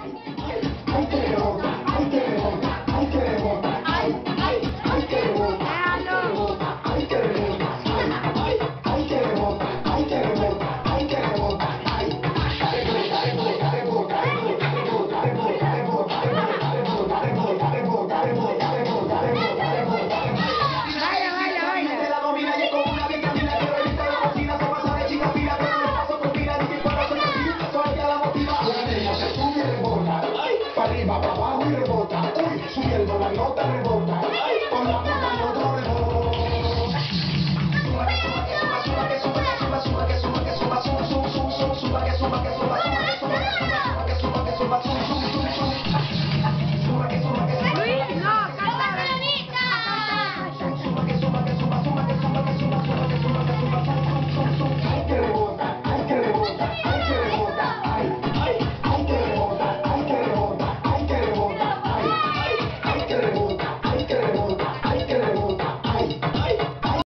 I can't hold, I can't hold, I can't hold. abajo y rebota. Uy, subiendo la nota rebota. Con la nota y otro rebota. Suba, que suba, que suba, suba, que suba, que suba, que suba, suba, suba, suba, suba, que suba, que suba.